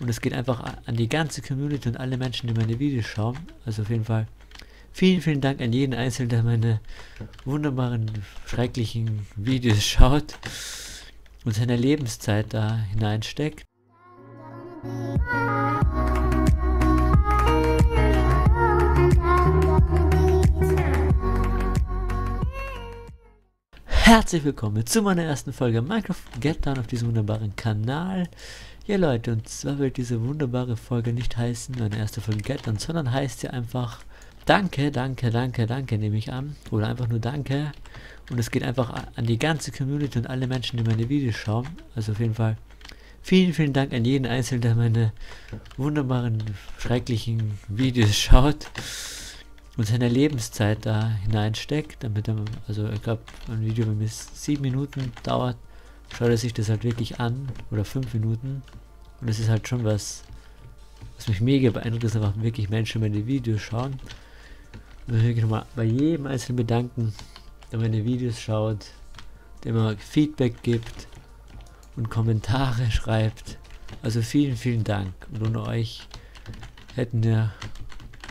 Und es geht einfach an die ganze Community und alle Menschen, die meine Videos schauen. Also auf jeden Fall vielen, vielen Dank an jeden Einzelnen, der meine wunderbaren, schrecklichen Videos schaut und seine Lebenszeit da hineinsteckt. Herzlich willkommen zu meiner ersten Folge Minecraft Get Down auf diesem wunderbaren Kanal. Ja Leute, und zwar wird diese wunderbare Folge nicht heißen, meine erste Folge Get Down, sondern heißt ja einfach Danke, danke, danke, danke nehme ich an. Oder einfach nur Danke. Und es geht einfach an die ganze Community und alle Menschen, die meine Videos schauen. Also auf jeden Fall vielen, vielen Dank an jeden Einzelnen, der meine wunderbaren, schrecklichen Videos schaut und seine Lebenszeit da hineinsteckt, damit er, also ich glaube, ein Video, wenn es sieben Minuten dauert, schaut er sich das halt wirklich an, oder fünf Minuten, und das ist halt schon was, was mich mega beeindruckt, dass einfach wirklich Menschen meine Videos schauen. Ich wirklich nochmal bei jedem Einzelnen bedanken, der meine Videos schaut, der mir Feedback gibt und Kommentare schreibt. Also vielen, vielen Dank. Und ohne euch hätten wir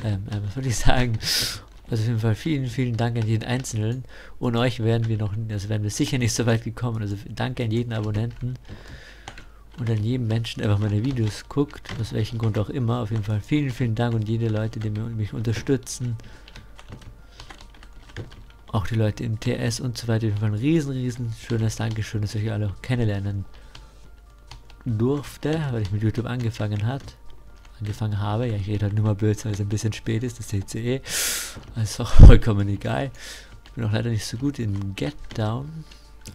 ähm, äh, was soll ich sagen? Also auf jeden Fall vielen, vielen Dank an jeden Einzelnen. Ohne euch wären wir noch, also wären wir sicher nicht so weit gekommen. Also danke an jeden Abonnenten und an jedem Menschen, der einfach meine Videos guckt, aus welchem Grund auch immer. Auf jeden Fall vielen, vielen Dank und jede Leute, die mich unterstützen. Auch die Leute im TS und so weiter. Auf jeden Fall ein riesen, riesen schönes Dankeschön, dass ich euch alle auch kennenlernen durfte, weil ich mit YouTube angefangen hat angefangen habe. Ja, ich rede halt nur mal blöd, weil es ein bisschen spät ist, das TCE. Das ist auch vollkommen egal. Ich bin auch leider nicht so gut in Get Down.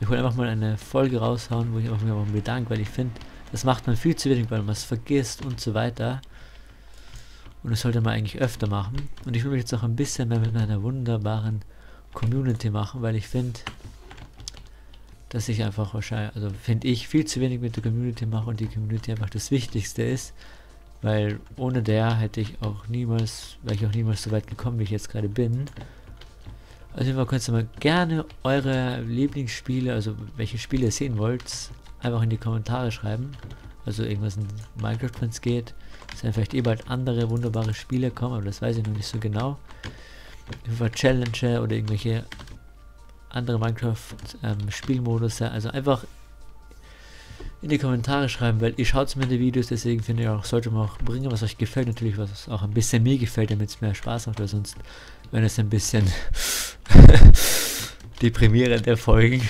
Ich wollte einfach mal eine Folge raushauen, wo ich einfach mich auch bedanke, weil ich finde, das macht man viel zu wenig, weil man es vergisst und so weiter. Und das sollte man eigentlich öfter machen. Und ich will mich jetzt auch ein bisschen mehr mit meiner wunderbaren Community machen, weil ich finde, dass ich einfach wahrscheinlich, also finde ich, viel zu wenig mit der Community mache und die Community einfach das Wichtigste ist. Weil ohne der hätte ich auch niemals, wäre ich auch niemals so weit gekommen, wie ich jetzt gerade bin. Also immer könnt ihr mal gerne eure Lieblingsspiele, also welche Spiele ihr sehen wollt, einfach in die Kommentare schreiben. Also irgendwas in Minecraft, wenn es geht. Es werden vielleicht eh bald andere wunderbare Spiele kommen, aber das weiß ich noch nicht so genau. Über Challenge oder irgendwelche andere Minecraft-Spielmodus. Ähm, also einfach in die Kommentare schreiben, weil ihr schaut mir die Videos, deswegen finde ich auch, sollte man auch bringen, was euch gefällt, natürlich, was auch ein bisschen mir gefällt, damit es mehr Spaß macht, weil sonst wenn es ein bisschen deprimierende Folgen.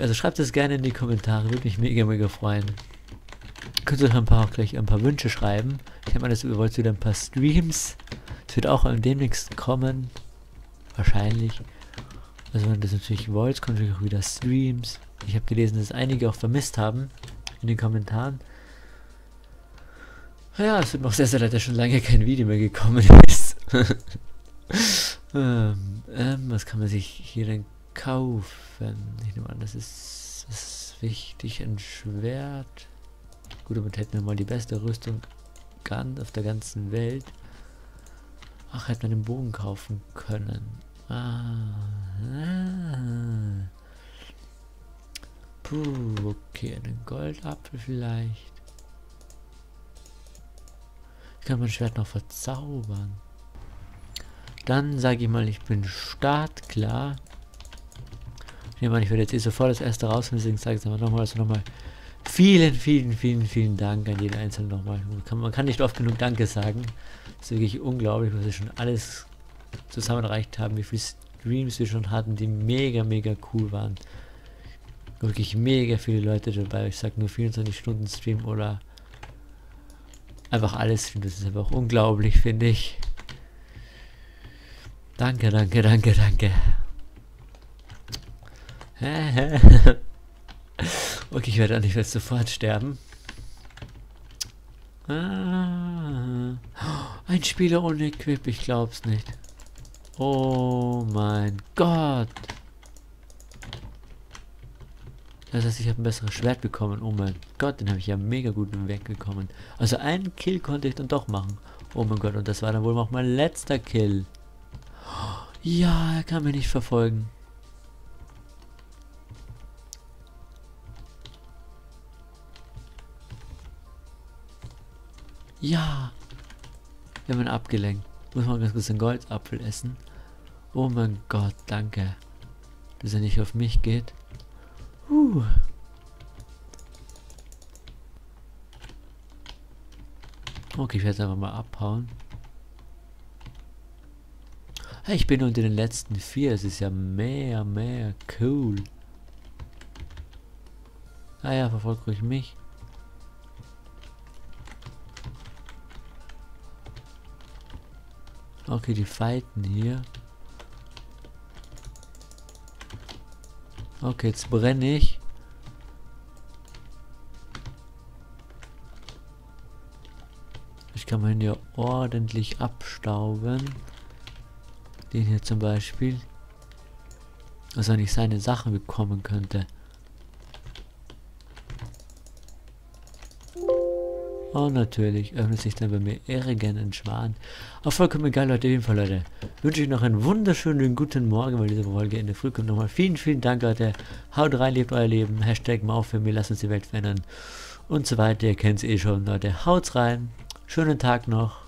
Also schreibt es gerne in die Kommentare, würde mich mega, mega freuen. Könnt ihr euch ein paar auch gleich ein paar Wünsche schreiben. Ich habe mal das, ihr wollt wieder ein paar Streams. Es wird auch demnächst kommen. Wahrscheinlich. Also wenn das natürlich wollt, kommt natürlich auch wieder Streams. Ich habe gelesen, dass einige auch vermisst haben in den Kommentaren. Ja, es tut mir auch sehr, sehr leid, dass schon lange kein Video mehr gekommen ist. ähm, ähm, was kann man sich hier denn kaufen? Ich nehme an, das ist, das ist wichtig. Ein Schwert. Gut, damit hätten wir mal die beste Rüstung auf der ganzen Welt. Ach, hätte man den Bogen kaufen können. Ah. Puh, okay, einen Goldapfel vielleicht. Ich kann mein Schwert noch verzaubern. Dann sage ich mal, ich bin startklar. Ich nehme an, ich werde jetzt eh sofort das erste rausnehmen, deswegen sage ich es nochmal, also nochmal vielen, vielen, vielen, vielen Dank an jeden Einzelnen nochmal. Man kann, nicht oft genug Danke sagen. Das ist wirklich unglaublich, was wir schon alles zusammen erreicht haben, wie viele Streams wir schon hatten, die mega, mega cool waren wirklich mega viele Leute dabei. Ich sag nur 24 Stunden Stream oder einfach alles. Das ist einfach unglaublich, finde ich. Danke, danke, danke, danke. okay, ich werde nicht sofort sterben. Ah, ein Spieler ohne Equip, ich glaub's nicht. Oh mein Gott. Das heißt, ich habe ein besseres Schwert bekommen. Oh mein Gott, den habe ich ja mega gut weggekommen. Also einen Kill konnte ich dann doch machen. Oh mein Gott, und das war dann wohl auch mein letzter Kill. Ja, er kann mich nicht verfolgen. Ja. Wir haben ihn abgelenkt. Muss man ganz kurz einen Goldapfel essen. Oh mein Gott, danke. Dass er nicht auf mich geht. Uh. Okay, ich werde einfach mal abhauen. Ich bin unter den letzten vier. Es ist ja mehr, mehr cool. Ah ja, verfolgt ruhig mich. Okay, die fighten hier. Okay, jetzt brenne ich. Ich kann man hier ordentlich abstauben. Den hier zum Beispiel. Also wenn ich seine Sachen bekommen könnte. Und natürlich öffnet sich dann bei mir irgendein Schwan. Auch vollkommen egal, Leute. Auf jeden Fall, Leute. Wünsche ich noch einen wunderschönen guten Morgen, weil diese Folge in der Früh kommt. Nochmal vielen, vielen Dank, Leute. Haut rein, lebt euer Leben. Hashtag Mau für mich, lasst uns die Welt verändern. Und so weiter. Ihr kennt es eh schon, Leute. Haut's rein. Schönen Tag noch.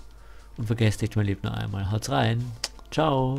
Und vergesst nicht, mein Leben noch einmal. Haut's rein. Ciao.